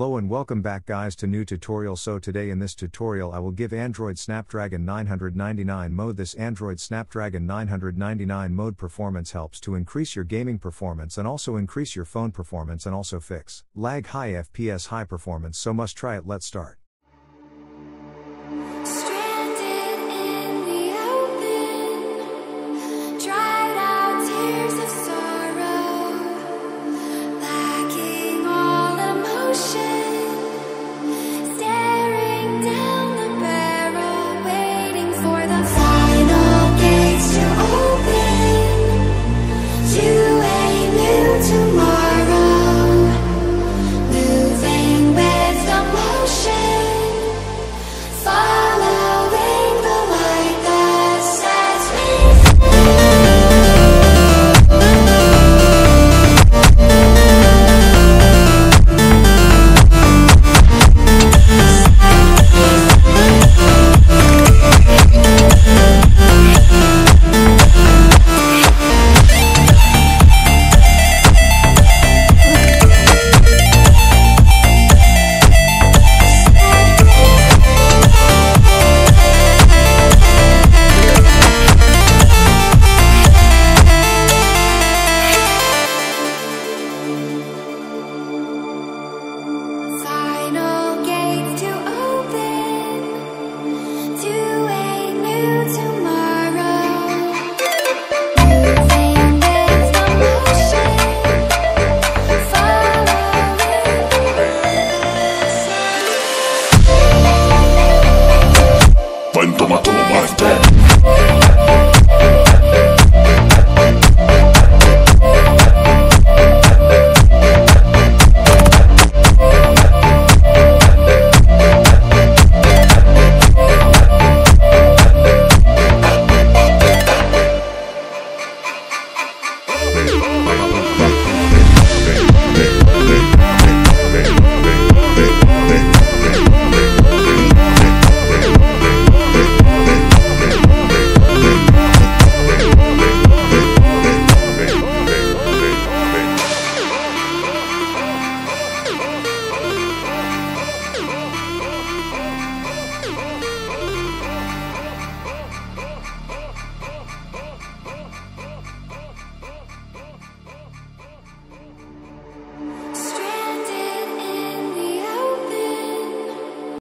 Hello and welcome back guys to new tutorial. So today in this tutorial I will give Android Snapdragon 999 mode. This Android Snapdragon 999 mode performance helps to increase your gaming performance and also increase your phone performance and also fix lag high FPS high performance. So must try it. Let's start Oh!